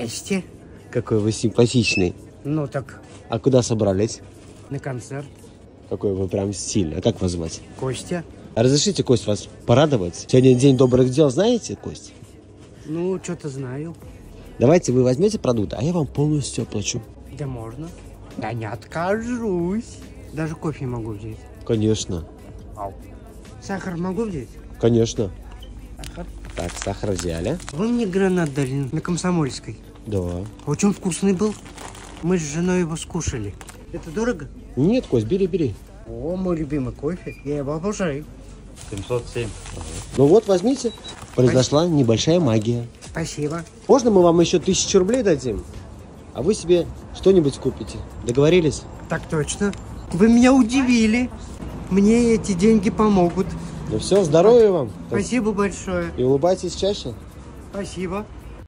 Здрасте. Какой вы симпатичный. Ну так, А куда собрались? на концерт. Какой вы прям стильный. А как вас звать? Костя. А разрешите, Кость, вас порадовать? Сегодня день добрых дел, знаете, Кость? Ну, что-то знаю. Давайте вы возьмете продукты, а я вам полностью оплачу. Да можно. Да не откажусь. Даже кофе могу взять. Конечно, Ау. Сахар могу взять? конечно. Сахар. Так, сахар взяли. Вы мне гранат дали на Комсомольской. Да. Очень вкусный был. Мы с женой его скушали. Это дорого? Нет, Кость, бери, бери. О, мой любимый кофе. Я его обожаю. 707. Ну вот, возьмите. Произошла небольшая магия. Спасибо. Можно мы вам еще тысячу рублей дадим? А вы себе что-нибудь купите. Договорились? Так точно. Вы меня удивили. Мне эти деньги помогут. Ну все, здоровья вам. Спасибо большое. И улыбайтесь чаще. Спасибо.